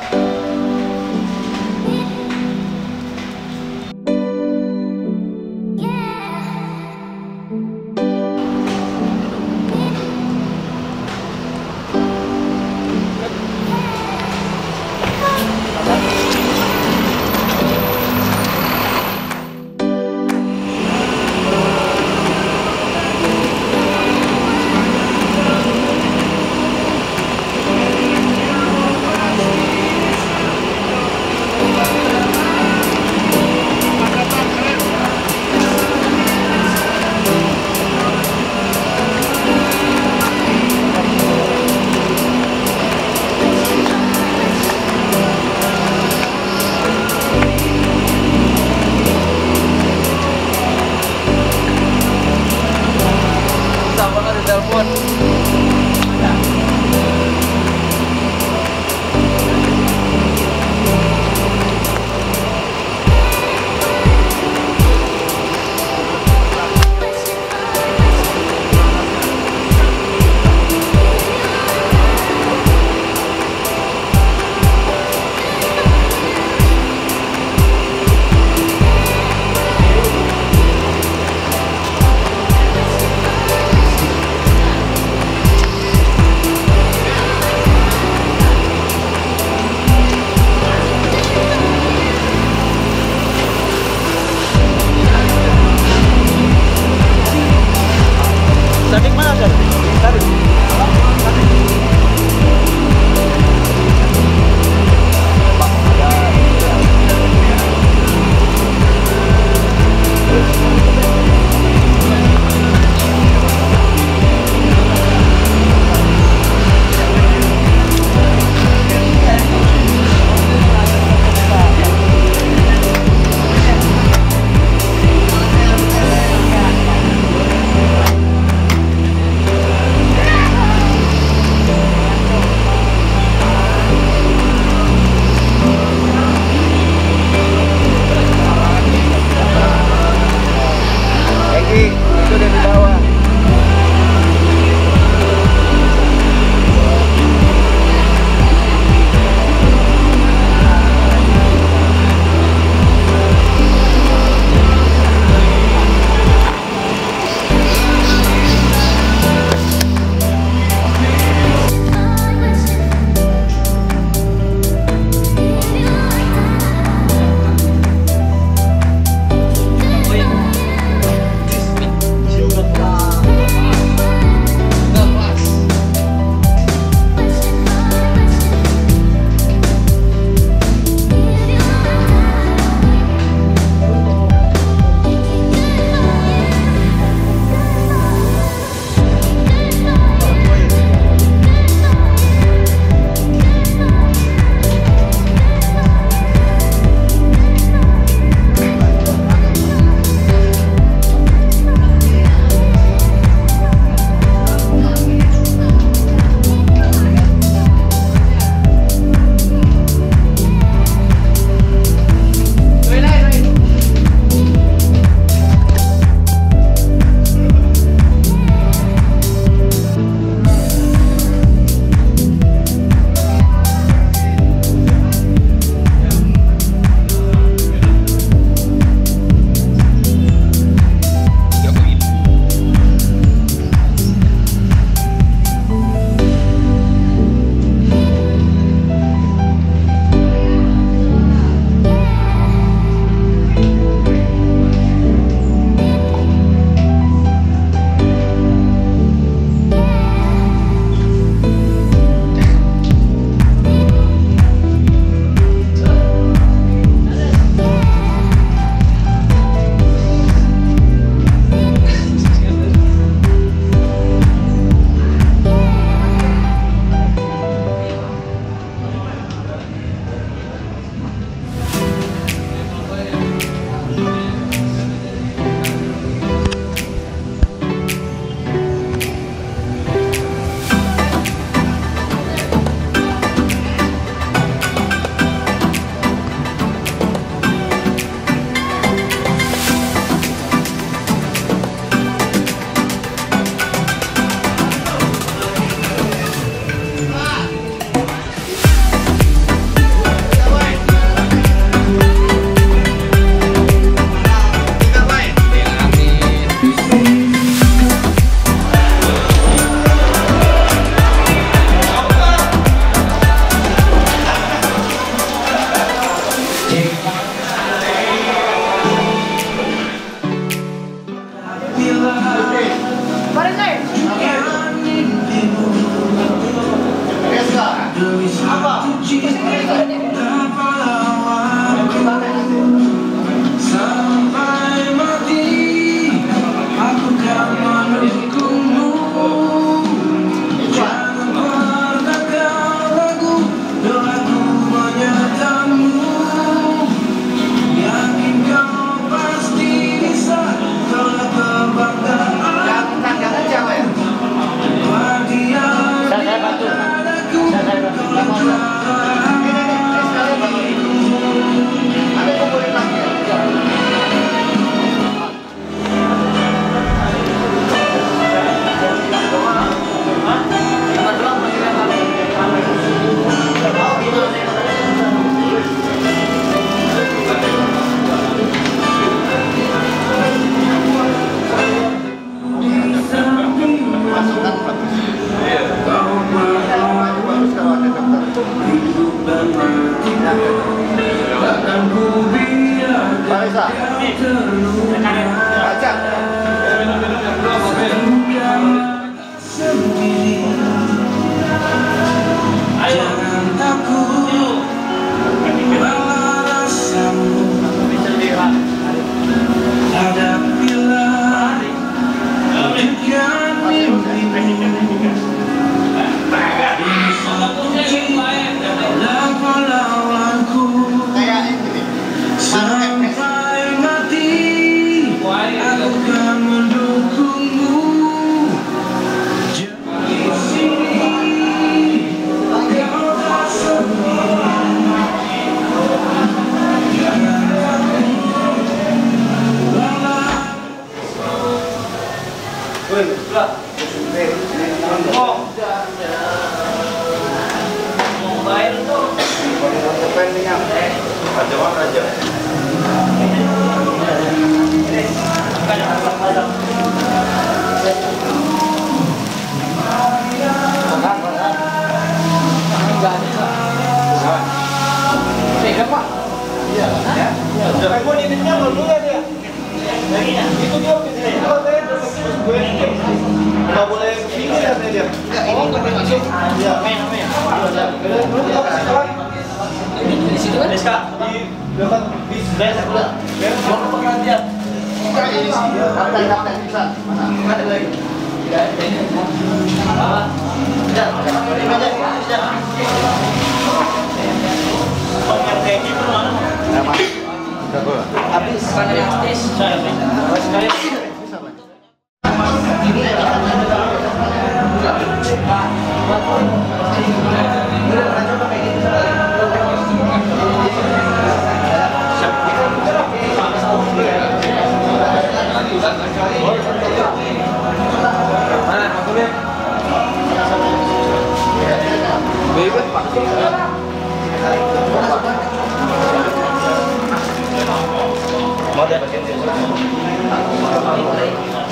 you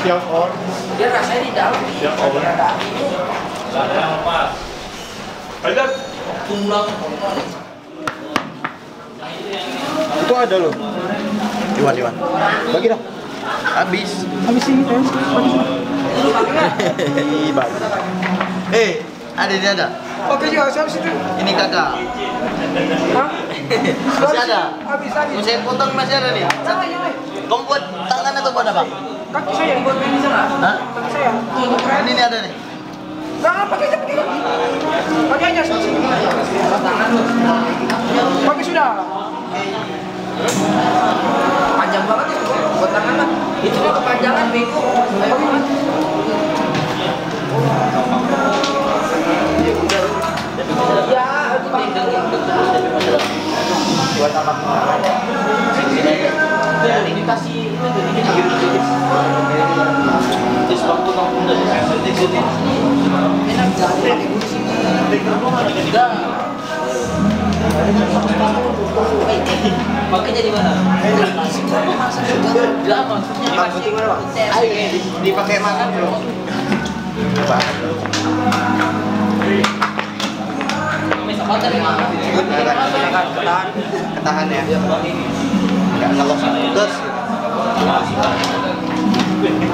Siap on. Dia rasanya di dalam. Siap on. Ada. Tulang. Itu ada loh. Iwan, Iwan. Bagi dong. Habis. Habis ini kan. Bagus. Eh, ada dia ada. Oke juga, siapa situ? Ini kakak. Hah? Masih ada. Habis lagi. Mau saya potong masih ada nih. Kamu buat tangan atau buat apa? Kaki saya buat ini sana. Hah? Kaki saya. Ini nih ada nih. Jangan pakai aja, pakai aja. Pakai aja sini. Pakai sudah. Panjang banget itu. Buat tangan lah. Itu dia kepanjangan bego. Banyak banget. Ya, itu Buat apa? Terus waktu kamu udah enak jadi Makanya di mana? Maksudnya dipakai makan belum? Ketahan, ketahan ya. Nggak ngelos terus. Pengen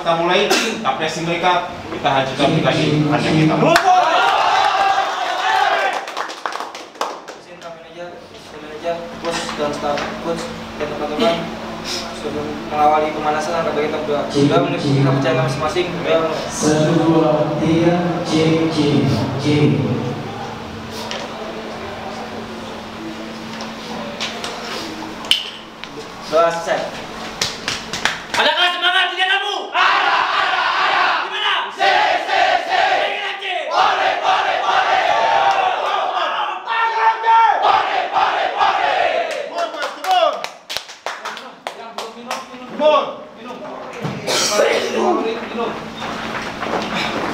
kita mulai, kita pressing mereka, kita hanya kita. Tim manajer, coach dan staff coach dan teman-teman sebelum mengawali pemanasan angkat kita berdua. Sudah memiliki kita masing-masing. Sudah Satu dua tiga J J J. sudah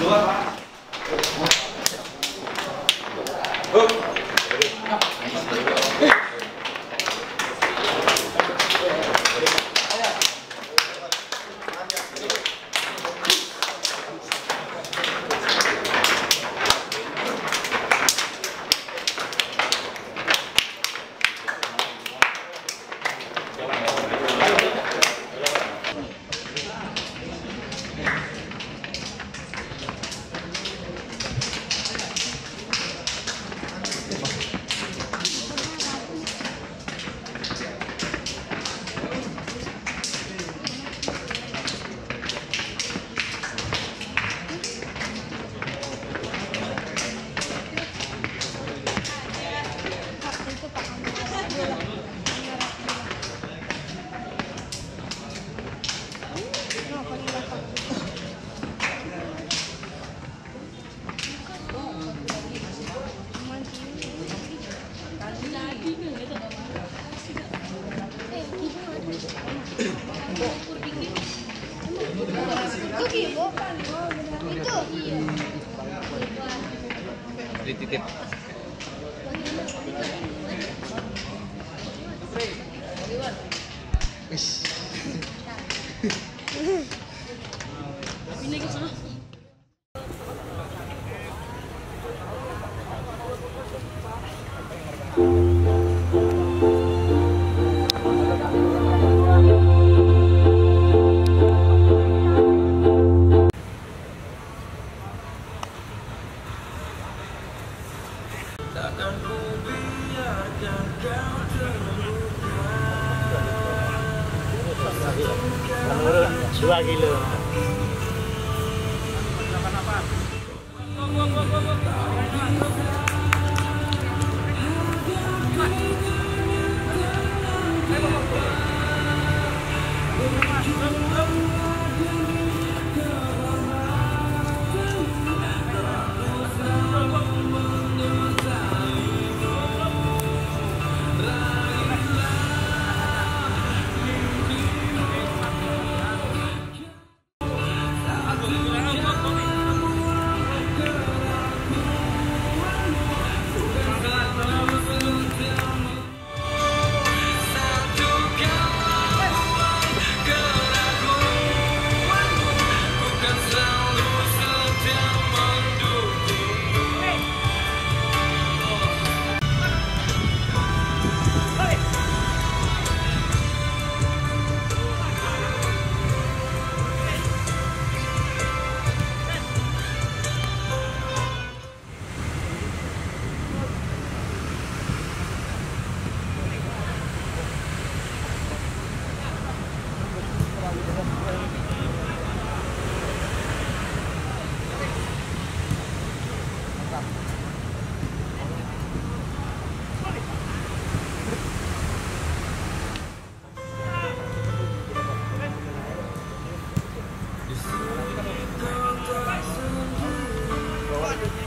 走了 Dua kilo.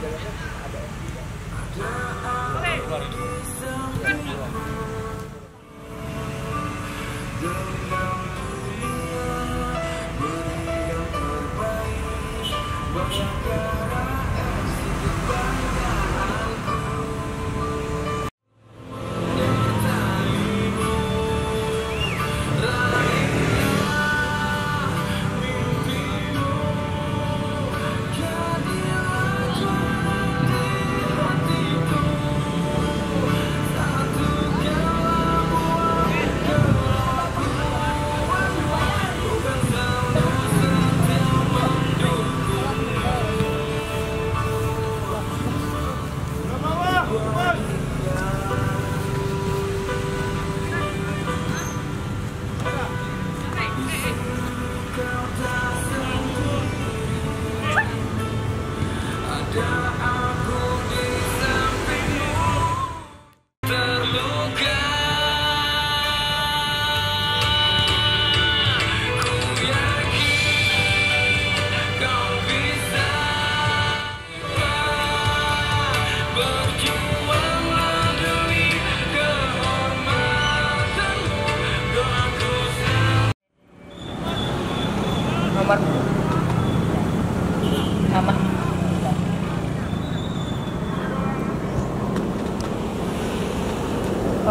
Oke. Okay.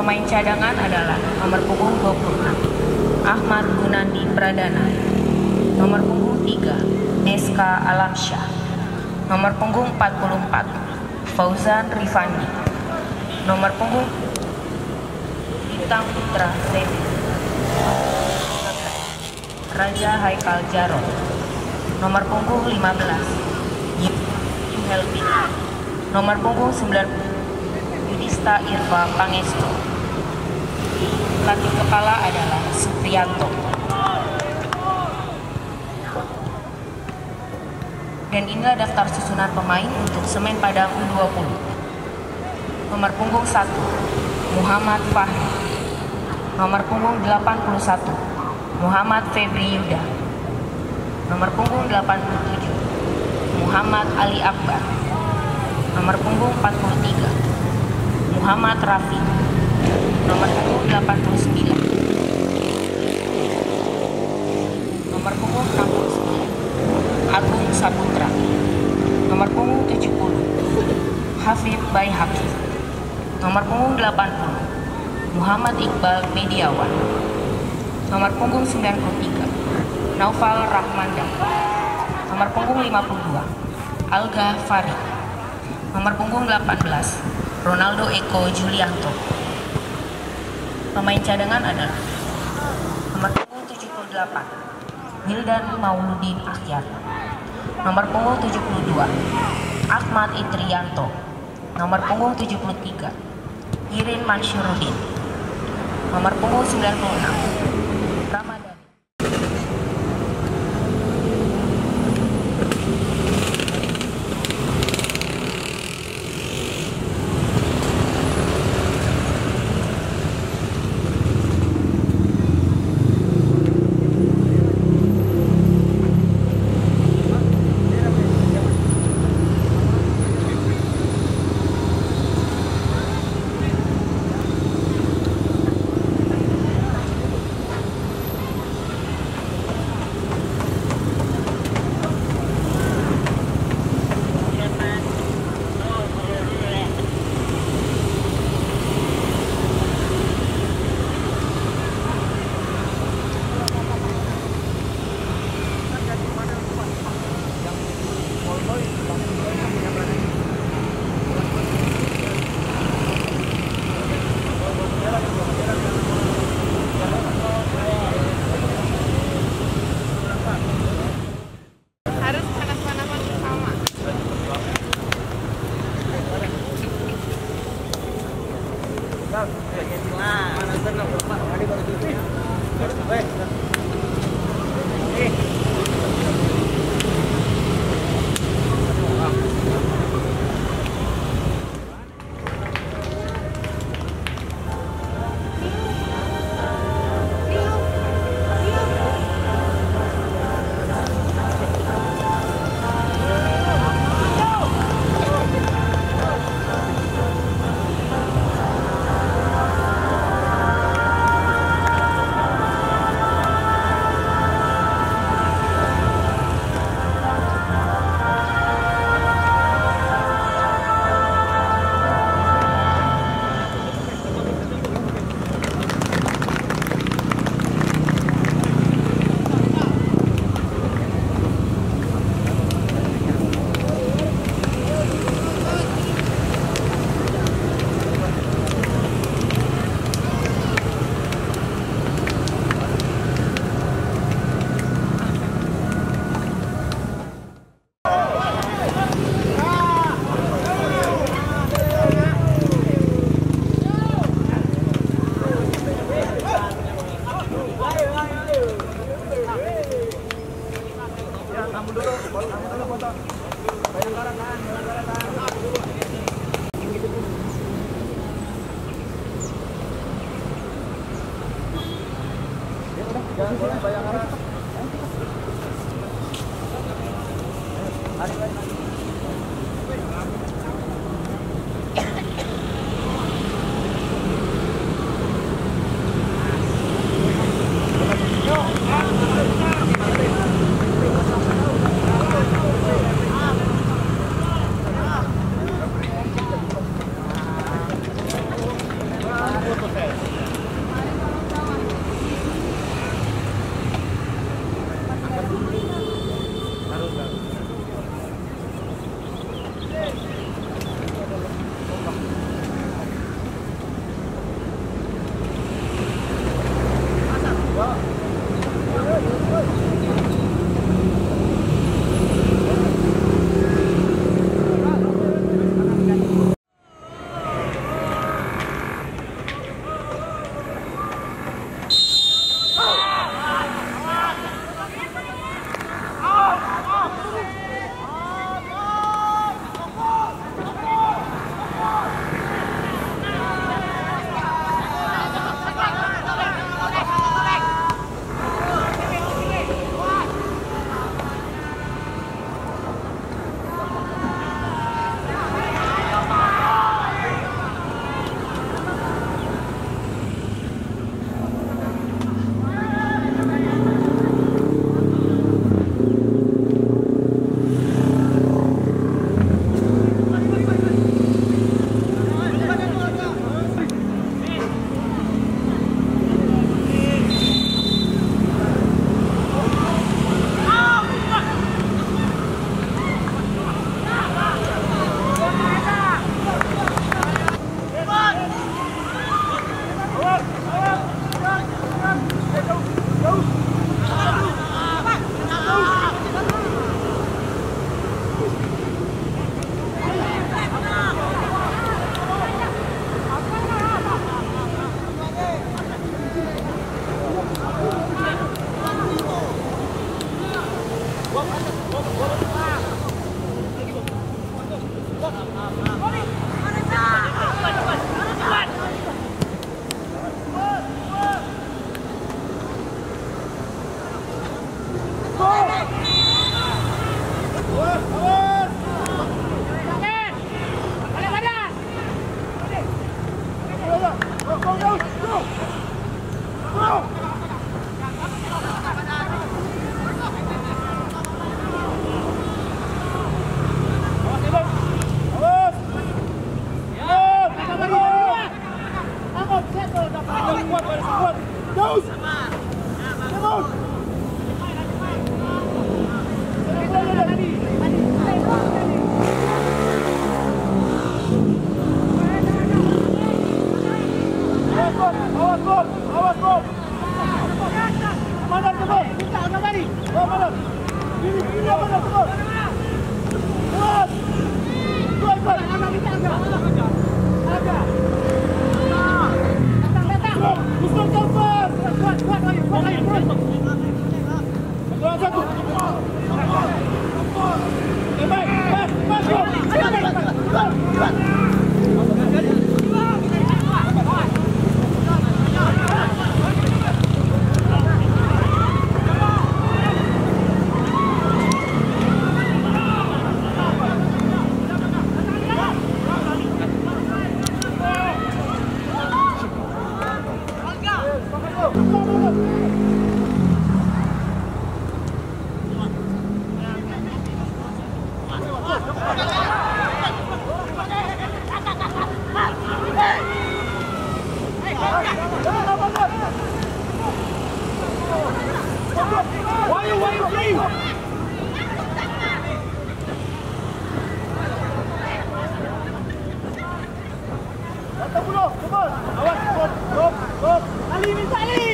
Pemain cadangan adalah nomor punggung 26 Ahmad Gunandi Pradana, nomor punggung 3 Neska Alamsyah, nomor punggung 44 Fauzan Rifandi, nomor punggung Bintang Putra Devi, Raja Haikal Jarot, nomor punggung 15 Yu Helmi, nomor punggung 90 Yudhista Irva Pangestu. Pelatih kepala adalah Supriyanto. Dan inilah daftar susunan pemain untuk Semen Padang U20. Nomor punggung 1, Muhammad Fahri. Nomor punggung 81, Muhammad Febri Yuda. Nomor punggung 87, Muhammad Ali Akbar. Nomor punggung 43, Muhammad Rafi. Nomor punggung 89. Nomor punggung 69, Agung Saputra. Nomor punggung 70, Hafib Baihaqi. Nomor punggung 80, Muhammad Iqbal Mediawan. Nomor punggung 93, Naufal Rahmanda. Nomor punggung 52, Alga Farid. Nomor punggung 18, Ronaldo Eko Julianto. Pemain cadangan adalah nomor punggung 78, Wildan Mauludin Akyar. Nomor punggung 72, Ahmad Itrianto. Nomor punggung 73, Irin Mansyurudin. Nomor punggung 96,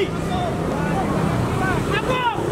Андрей! Огонь!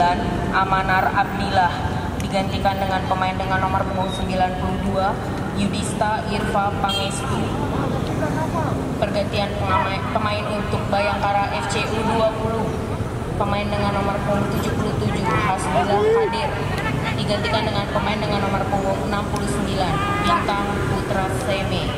Amanar Abdillah. Digantikan dengan pemain dengan nomor punggung 92, Yudista Irfa Pangestu. Pergantian pemain, pemain untuk Bayangkara FC U20. Pemain dengan nomor punggung 77, Hasbullah Kadir. Digantikan dengan pemain dengan nomor punggung 69, Bintang Putra Seme.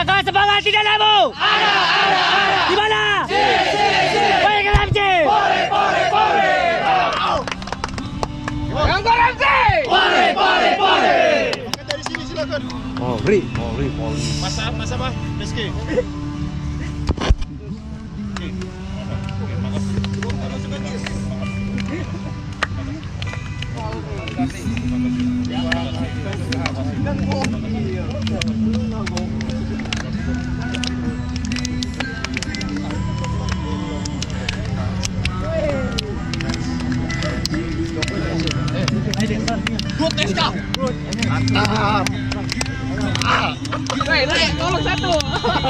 လက်ကားစပါးကတိတယ်လားဘို့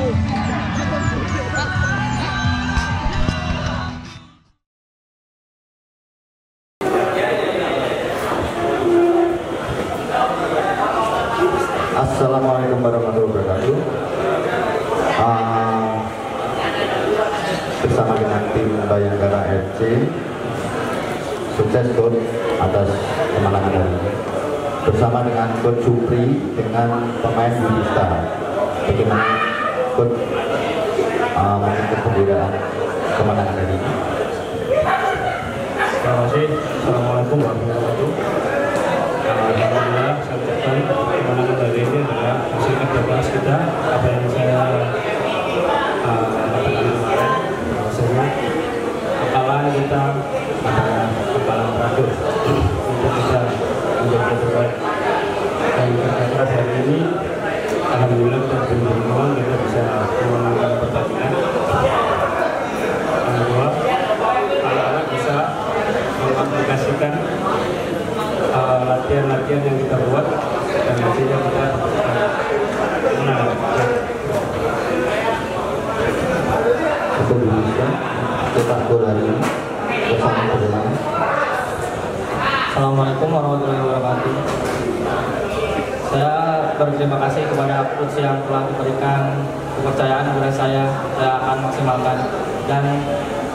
Paulo.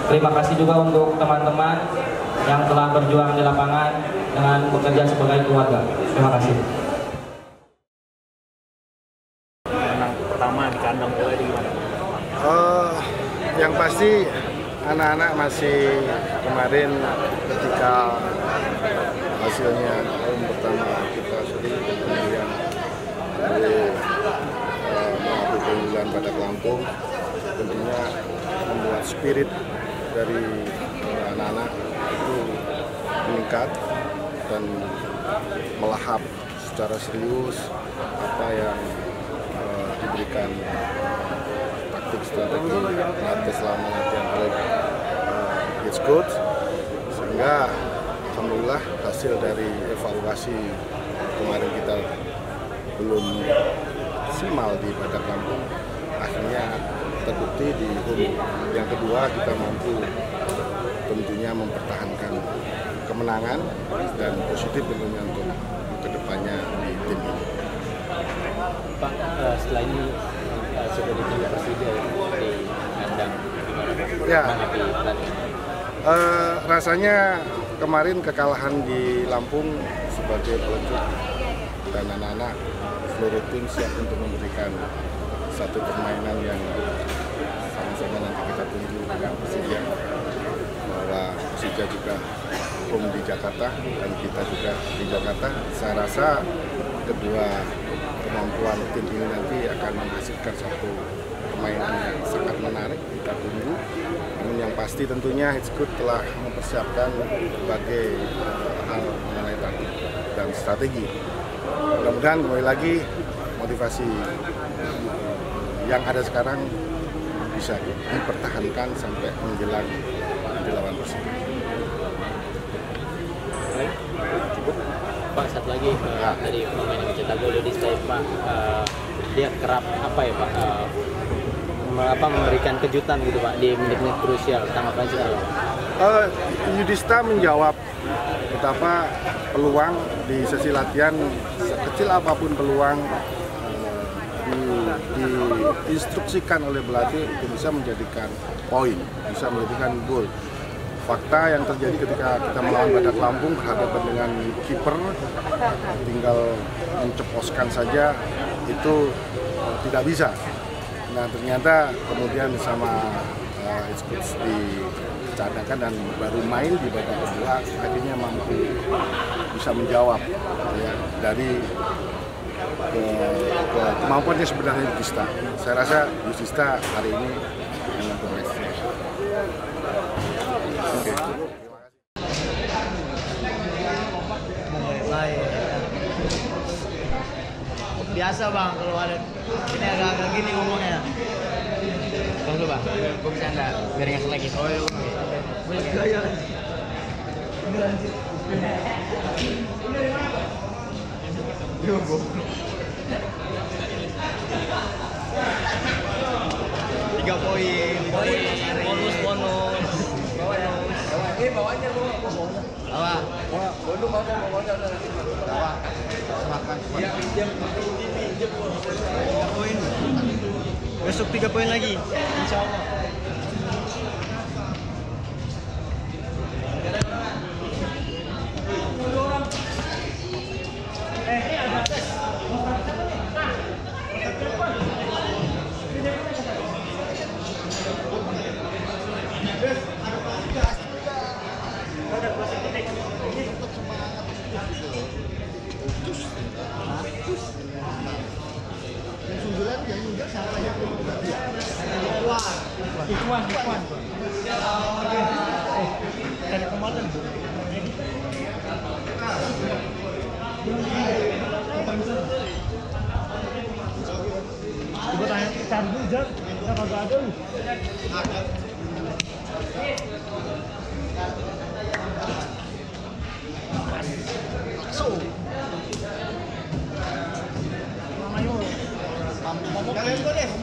Terima kasih juga untuk teman-teman yang telah berjuang di lapangan dengan bekerja sebagai keluarga. Terima kasih. pertama di kandang mulai di gimana? Oh, yang pasti anak-anak masih kemarin ketika hasilnya tahun pertama kita seri kemudian dari uh, mengambil keunggulan pada Lampung tentunya membuat spirit dari eh, anak-anak itu meningkat dan melahap secara serius apa yang eh, diberikan taktik strategi latih selama latihan oleh uh, It's Good sehingga Alhamdulillah hasil dari evaluasi kemarin kita belum maksimal di Badak Lampung. Akhirnya terbukti di home yang kedua kita mampu tentunya mempertahankan kemenangan dan positif tentunya untuk ke depannya di tim ini. Pak, eh, setelah ini eh, sudah ditunjuk Persija di kandang? Ya. Eh, rasanya kemarin kekalahan di Lampung sebagai pelecut dan anak-anak seluruh tim siap untuk memberikan satu permainan yang sama-sama nanti kita tunggu dengan Persija. Bahwa Persija juga home di Jakarta dan kita juga di Jakarta. Saya rasa kedua kemampuan tim ini nanti akan menghasilkan satu permainan yang sangat menarik. Kita tunggu. Namun yang pasti tentunya It's Good telah mempersiapkan berbagai eh, hal mengenai taktik dan strategi. Mudah-mudahan kembali lagi motivasi yang ada sekarang bisa dipertahankan sampai menjelang di lawan Persib. Pak, satu lagi eh, tadi pemain yang mencetak gol di Pak, eh, dia kerap apa ya Pak, me- apa memberikan kejutan gitu Pak di menit-menit krusial. Tanggapan seperti apa? Eh, Yudhista menjawab betapa peluang di sesi latihan sekecil apa pun peluang diinstruksikan oleh pelatih itu bisa menjadikan poin, bisa menjadikan gol. Fakta yang terjadi ketika kita melawan Badak Lampung berhadapan dengan kiper, tinggal menceposkan saja itu eh, tidak bisa. Nah ternyata kemudian sama uh, It's Good dicadangkan dan baru main di babak kedua akhirnya mampu bisa menjawab ya, dari ke, ke kemampuannya sebenarnya Yudhista. Saya rasa Yudhista hari ini yang terbaik. Oke. Biasa bang kalau ada ini agak-agak gini ngomongnya. Tunggu dulu, Bang. Gue bisa enggak biar ngasih lagi. Oh iya. Banyak gaya. Ini lanjut. Yo, Tiga poin. Bonus, bonus. Eh, bawanya bawa. Apa? Bawa. Bonus bawa bawanya udah nanti. Apa? Serahkan. Ya, pinjam pinjam Tiga poin. Besok tiga poin lagi. Insya Ikuan, ikuan. Eh, dari kemarin. Coba tanya, cari dulu, Jan. Ya kagak ada lu. Ayo. Jangan boleh.